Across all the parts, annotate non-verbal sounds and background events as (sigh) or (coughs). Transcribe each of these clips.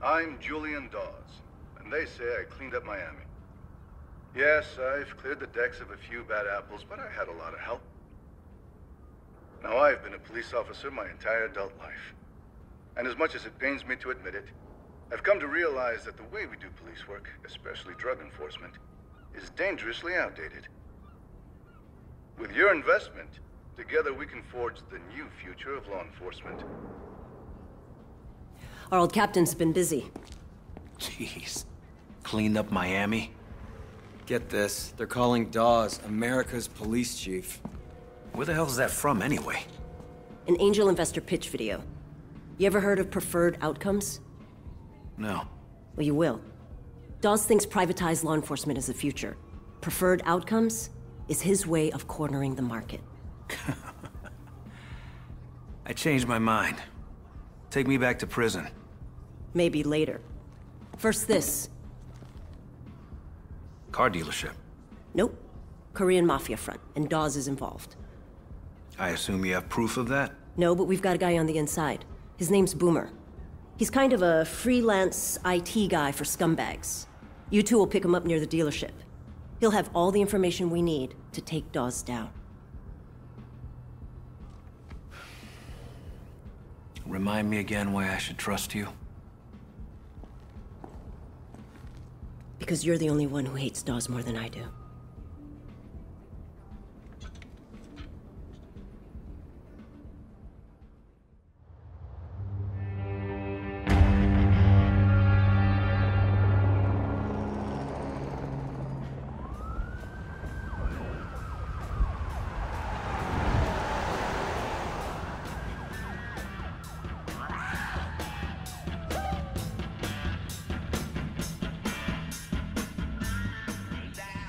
I'm Julian Dawes, and they say I cleaned up Miami. Yes, I've cleared the decks of a few bad apples, but I had a lot of help. Now, I've been a police officer my entire adult life. And as much as it pains me to admit it, I've come to realize that the way we do police work, especially drug enforcement, is dangerously outdated. With your investment, together we can forge the new future of law enforcement. Our old captain's been busy. Jeez. Cleaned up Miami? Get this. They're calling Dawes America's police chief. Where the hell's that from, anyway? An angel investor pitch video. You ever heard of preferred outcomes? No. Well, you will. Dawes thinks privatized law enforcement is the future. Preferred outcomes is his way of cornering the market. (laughs) I changed my mind. Take me back to prison. Maybe later. First this. Car dealership. Nope. Korean Mafia front, and Dawes is involved. I assume you have proof of that? No, but we've got a guy on the inside. His name's Boomer. He's kind of a freelance IT guy for scumbags. You two will pick him up near the dealership. He'll have all the information we need to take Dawes down. Remind me again why I should trust you? Because you're the only one who hates Dawes more than I do.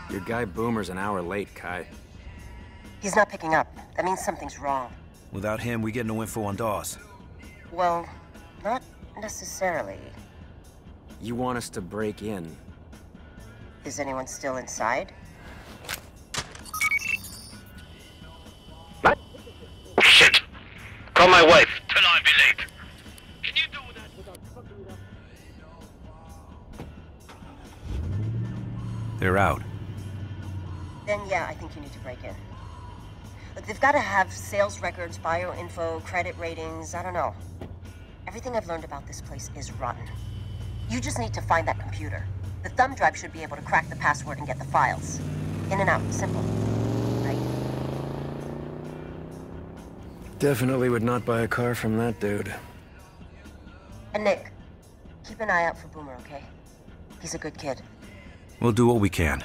Your guy Boomer's an hour late, Khai. He's not picking up. That means something's wrong. Without him, we get no info on Dawes. Well, not necessarily. You want us to break in? Is anyone still inside? Have sales records, bio info, credit ratings, I don't know. Everything I've learned about this place is rotten. You just need to find that computer. The thumb drive should be able to crack the password and get the files. In and out, simple. Right? Definitely would not buy a car from that dude. And Nick, keep an eye out for Boomer, okay? He's a good kid. We'll do what we can.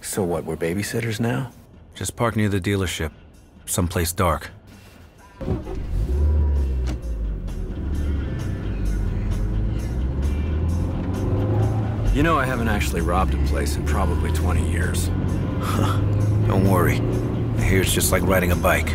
So what, we're babysitters now? Just park near the dealership. Someplace dark. You know, I haven't actually robbed a place in probably 20 years. Don't worry. Here it's just like riding a bike.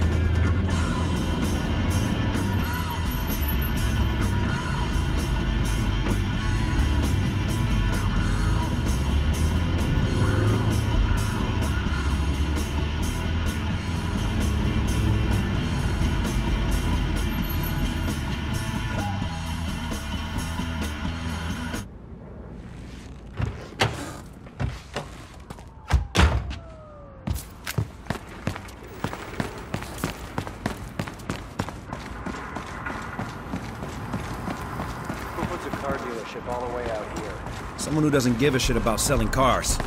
Someone who doesn't give a shit about selling cars.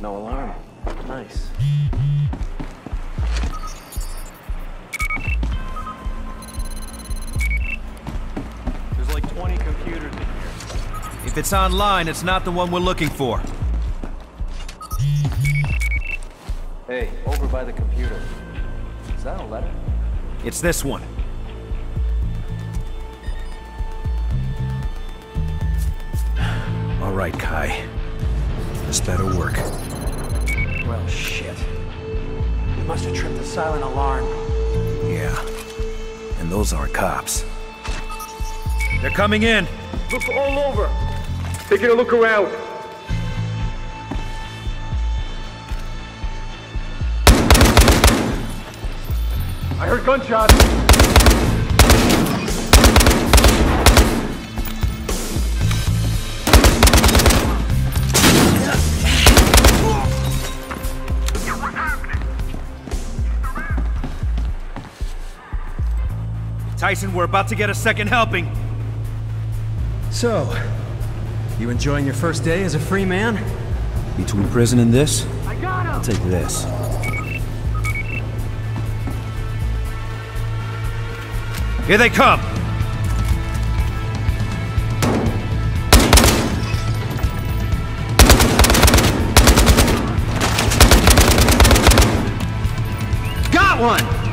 No alarm. Nice. There's like 20 computers in here. If it's online, it's not the one we're looking for. Hey, over by the computer. Is that a letter? It's this one. Silent alarm. Yeah. And those aren't cops. They're coming in! Look all over. Taking a look around. I heard gunshots. Tyson, we're about to get a second helping. So, you enjoying your first day as a free man? Between prison and this, I got him! I'll take this. Here they come! Got one!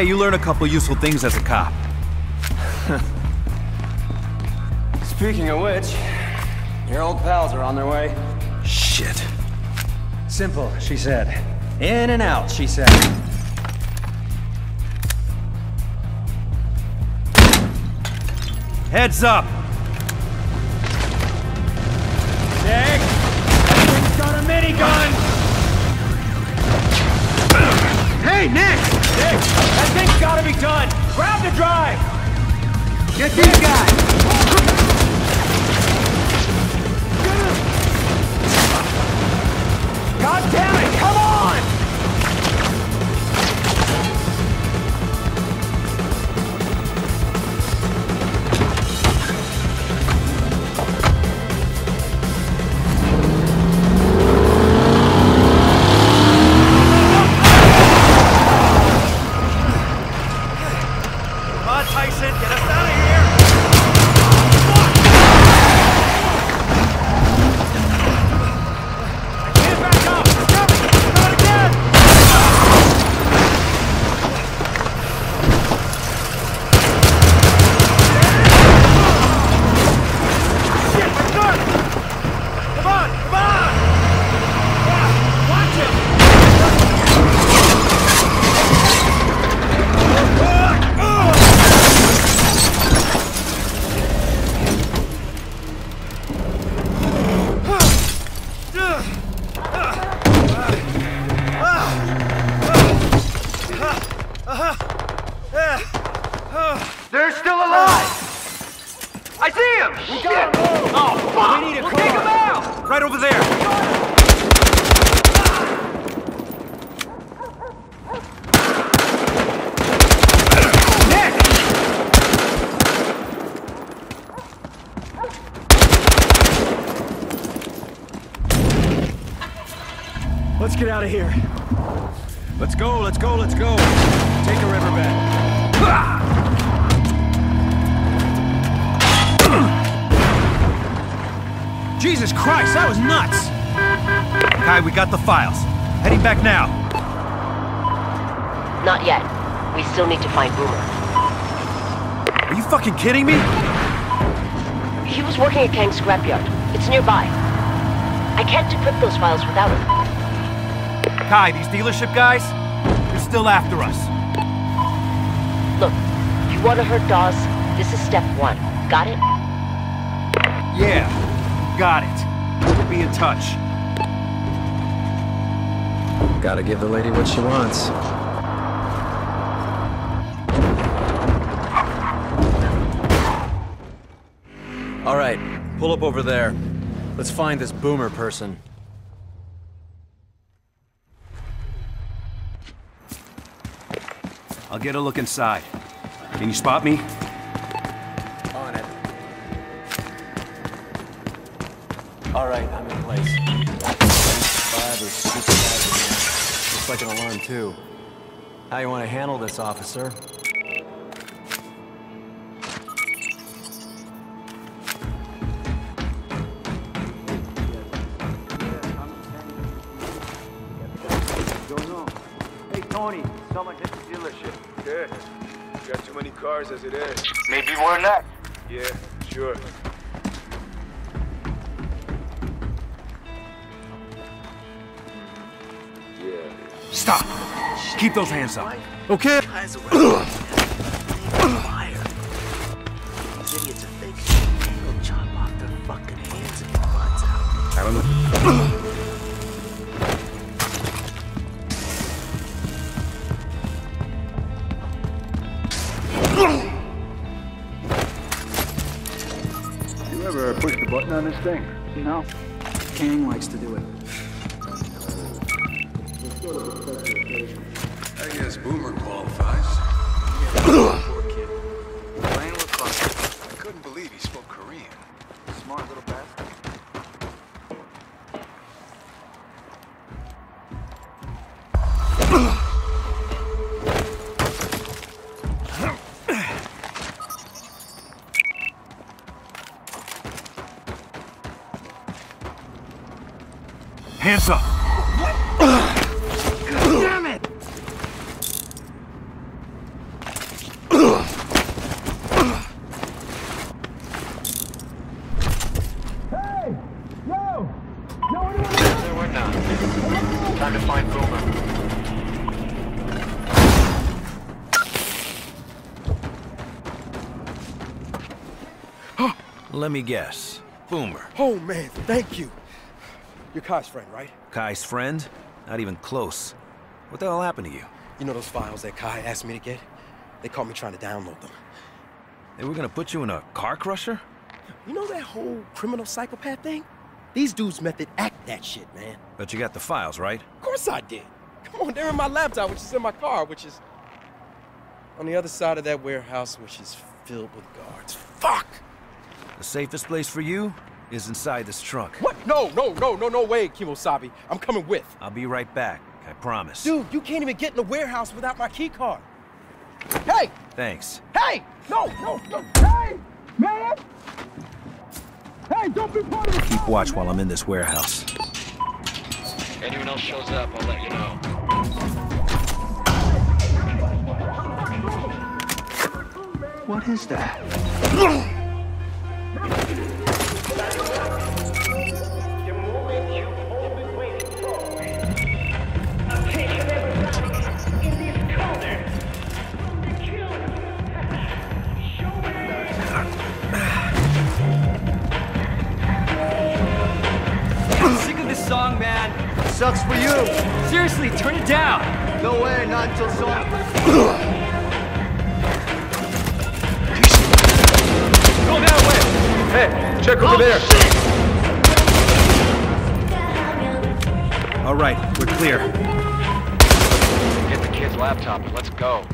Yeah, you learn a couple useful things as a cop. (laughs) Speaking of which, your old pals are on their way. Shit. Simple, she said. In and out, she said. Heads up! Nick! That thing's got a minigun! Hey, Nick! Nick! That thing's gotta be done! Grab the drive! Get these guys! God damn it! Get out of here. Let's go, let's go, let's go. Take a riverbed. (coughs) Jesus Christ, that was nuts! Khai, we got the files. Heading back now. Not yet. We still need to find Boomer. Are you fucking kidding me? He was working at Kang's scrapyard. It's nearby. I can't decrypt those files without him. Khai, these dealership guys, they're still after us. Look, you want to hurt Dawes? This is step one. Got it? Yeah, got it. We'll be in touch. Gotta give the lady what she wants. All right, pull up over there. Let's find this boomer person. I'll get a look inside. Can you spot me? On it. All right, I'm in place. Five or six Looks like an alarm, too. How you want to handle this, officer? We're next. Yeah, sure. Yeah. Stop! Keep those hands up. Okay? Thing? No. King likes to do it. Hands up! Damn it! There we're not. Time to find Boomer. Let me guess. Boomer. Oh man, thank you. You're Khai's friend, right? Khai's friend? Not even close. What the hell happened to you? You know those files that Khai asked me to get? They caught me trying to download them. They were gonna put you in a car crusher? You know that whole criminal psychopath thing? These dudes method act that shit, man. But you got the files, right? Of course I did. Come on, they're in my laptop, which is in my car, which is on the other side of that warehouse, which is filled with guards. Fuck! The safest place for you is inside this trunk. What? No, no, no, no, no way, Kemosabe. I'm coming with. I'll be right back. I promise. Dude, you can't even get in the warehouse without my key card. Hey! Thanks. Hey! No, no, no! Hey! Man! Hey, don't be part of the Keep watch while I'm in this warehouse. Anyone else shows up, I'll let you know. What is that? (laughs) Sucks for you. Seriously, turn it down. No way, not until song. (coughs) Go that way. Hey, check over oh, there. All right, we're clear. Get the kid's laptop and let's go.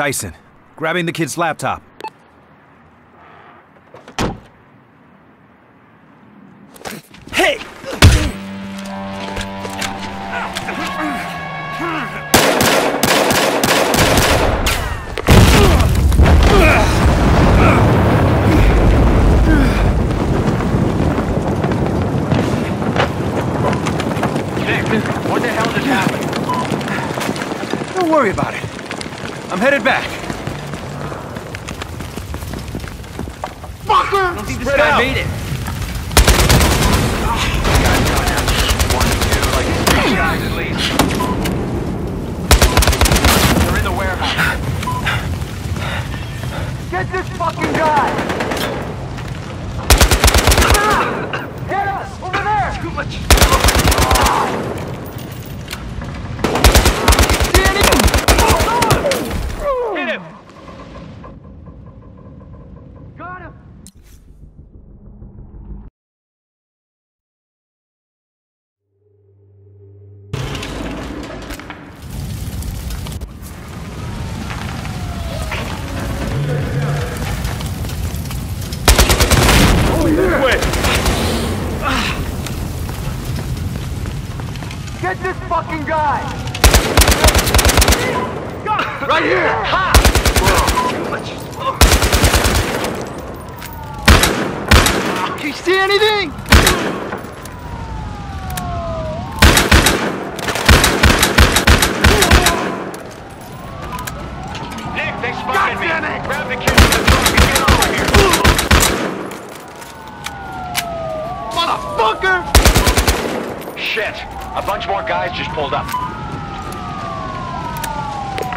Tyson, grabbing the kid's laptop. Back. Fucker! I don't think this guy out. made it. Like three guys at least. They're in the warehouse. Get this fucking guy! Ah! Get us! Over there! Too much. Ah! Hit him! Got him! Get this fucking guy! Right here! Ha! Can you see anything? Nick, they spotted me. it! Grab the kid from the truck and get over here. Motherfucker! Shit! A bunch more guys just pulled up.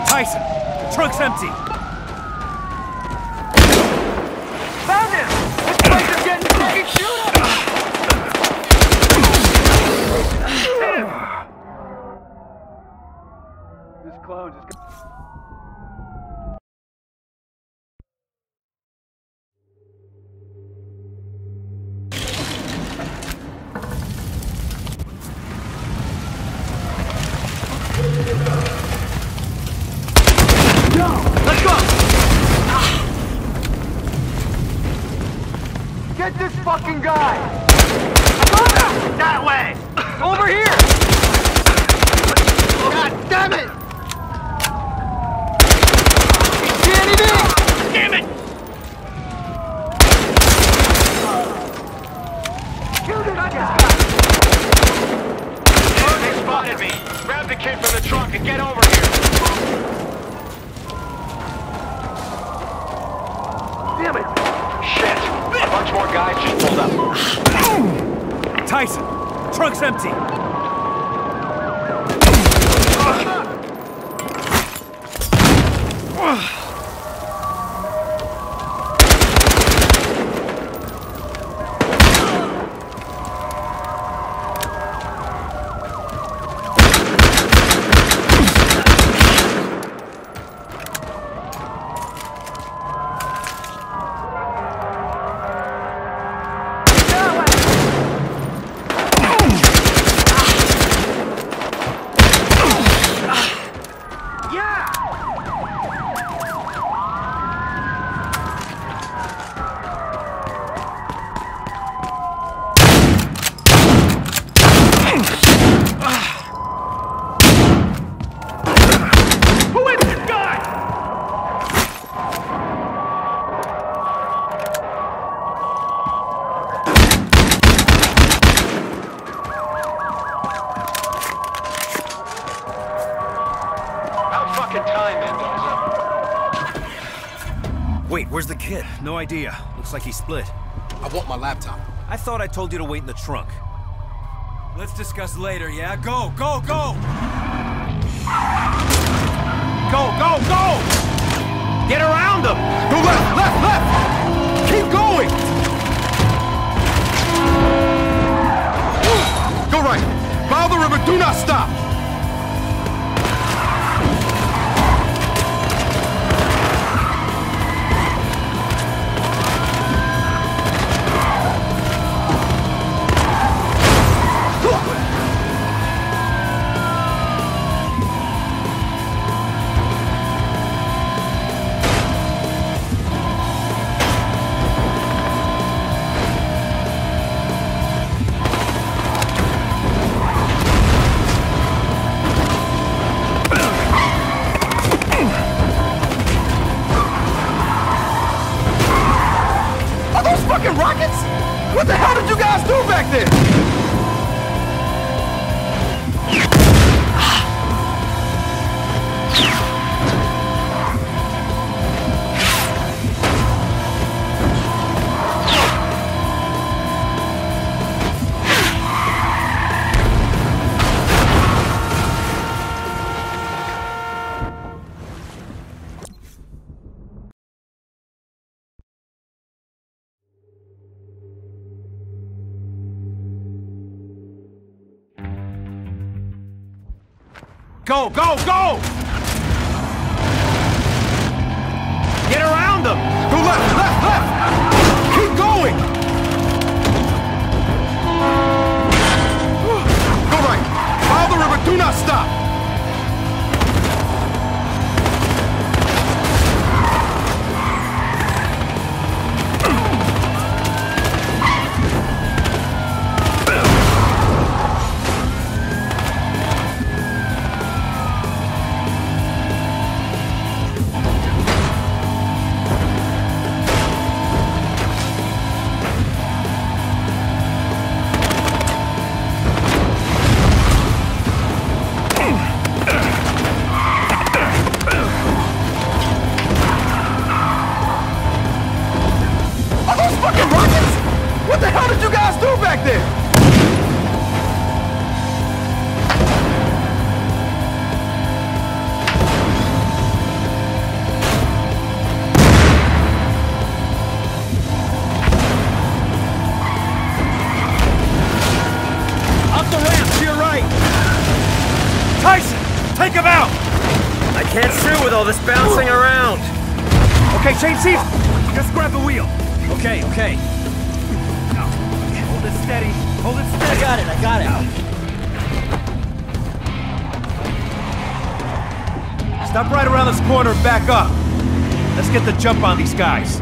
Tyson, the trunk's empty. Found him! This place is getting fucking shoot up! This clone just Let's go! Get this fucking guy! That way! Over here! God damn it! No idea. Looks like he split. I want my laptop. I thought I told you to wait in the trunk. Let's discuss later, yeah? Go, go, go! Go, go, go! Get around them! Go left, left, left! Keep going! Go right. Follow the river, do not stop! rockets? What the hell did you guys do back there? Go, go, go! Can't shoot with all this bouncing around. Okay, change seats! Just grab the wheel. Okay, okay. Now, hold it steady. Hold it steady. I got it, I got it. Stop right around this corner and back up. Let's get the jump on these guys.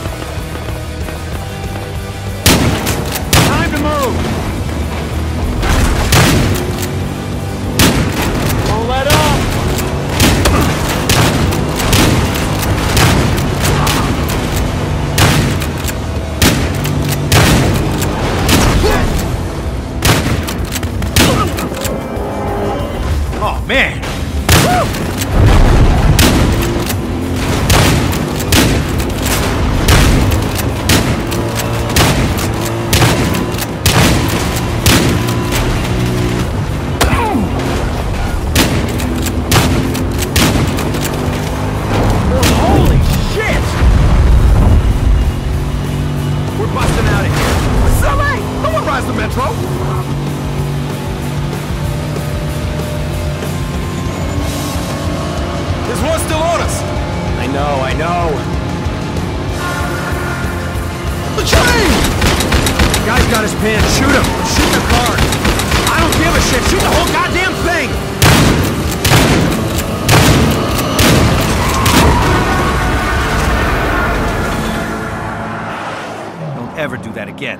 That again.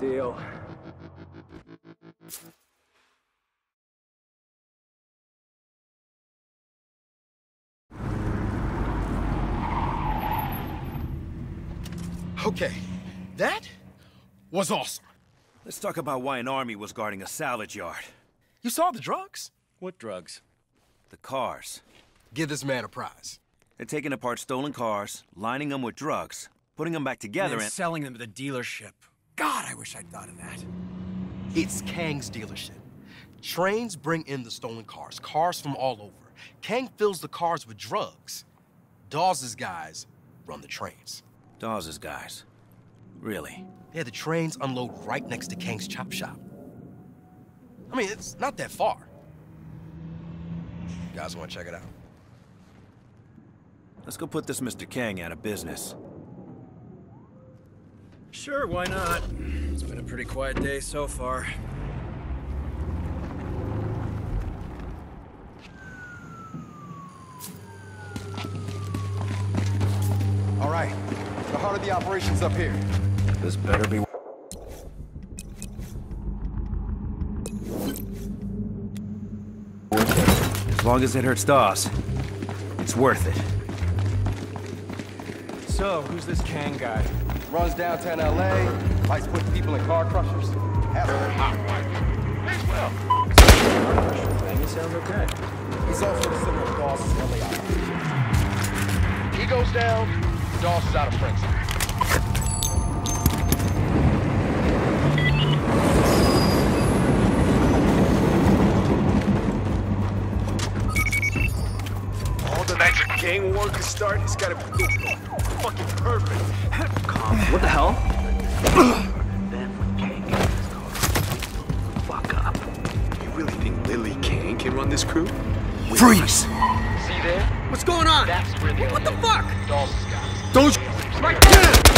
Deal. Okay, that was awesome. Let's talk about why an army was guarding a salvage yard. You saw the drugs? What drugs? The cars. Give this man a prize. They're taking apart stolen cars, lining them with drugs, putting them back together, and and... selling them to the dealership. God, I wish I'd thought of that. It's Kang's dealership. Trains bring in the stolen cars, cars from all over. Kang fills the cars with drugs. Dawes' guys run the trains. Dawes' guys. Really? Yeah, the trains unload right next to Kang's chop shop. I mean, it's not that far. You guys want to check it out? Let's go put this Mr. Kang out of business. Sure, why not? It's been a pretty quiet day so far. All right, the heart of the operation's up here. This better be... As long as it hurts Dawes, it's worth it. So, who's this Kang guy? runs downtown LA, fights putting people in car crushers. Has a hot wife. Well, thing, it sounds okay. He's also the center of Dawson's LA operations. He goes down, Dawes is out of prison. All the principle. Gang war can start, it's gotta be fucking perfect. What the hell? Then when Kang gets in his car, fuck up. You really think Lily Kane can run this crew? Freeze! See there? What's going on? That's where the What the fuck? Dawes guys. Don't Right there!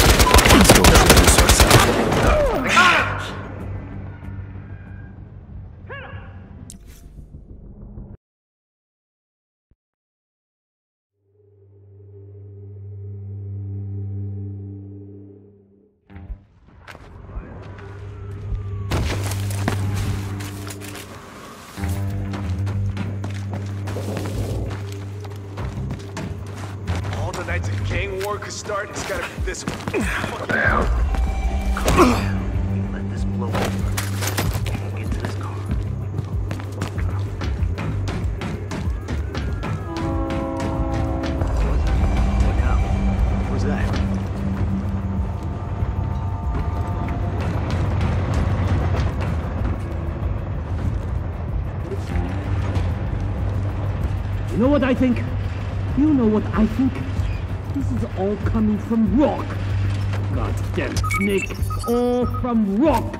I think? You know what I think? This is all coming from Rock. Goddamn snake, all from Rock.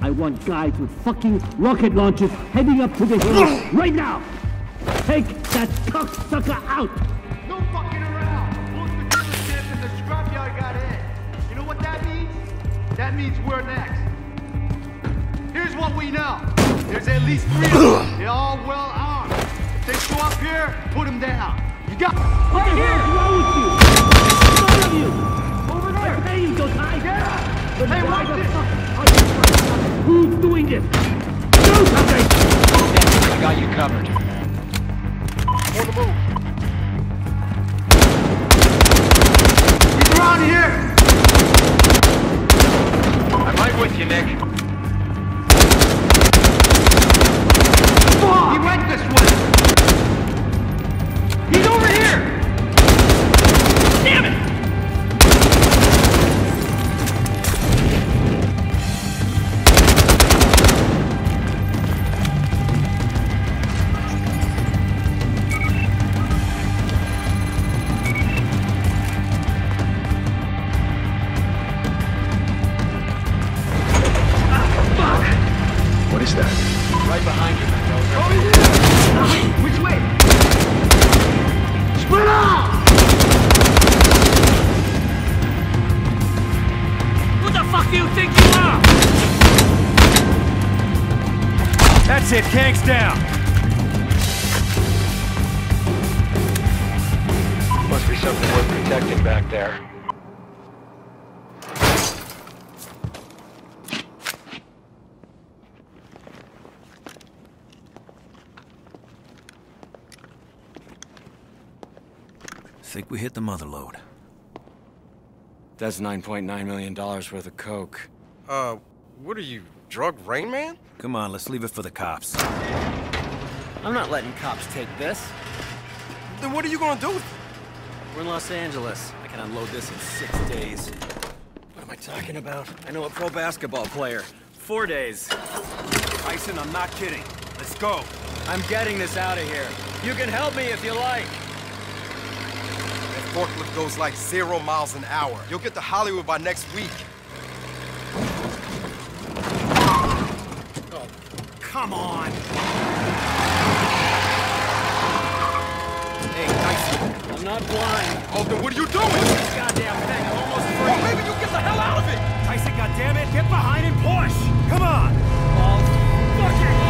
I want guys with fucking rocket launchers heading up to the hill right now. Take that cocksucker out. No fucking around. Both the dealership and the scrapyard got in. You know what that means? That means we're next. Here's what we know. There's at least three of them. They're all well. If they show up here, put them down. You got What the hell is wrong with you? None of you. Over there. There you go, Ty. Get up. Hey, watch this. fuck are you- Who's doing this? Do something! I got you covered. On the move. He's around here. I'm right with you, Nick. That's it, Kang's down. Must be something worth protecting back there. Think we hit the mother load. That's $9.9 million worth of coke. Uh, what are you, drug Rain Man? Come on, let's leave it for the cops. I'm not letting cops take this. Then what are you gonna do with it? We're in Los Angeles. I can unload this in six days. What am I talking about? I know a pro basketball player. Four days. Tyson, I'm not kidding. Let's go. I'm getting this out of here. You can help me if you like. That forklift goes like zero miles an hour. You'll get to Hollywood by next week. Come on. Hey, Tyson. I'm not blind. Oh, then what are you doing? This goddamn thing. I'm almost free. Well, maybe you get the hell out of it. Tyson, goddammit, get behind and push. Come on. Balls. Fuck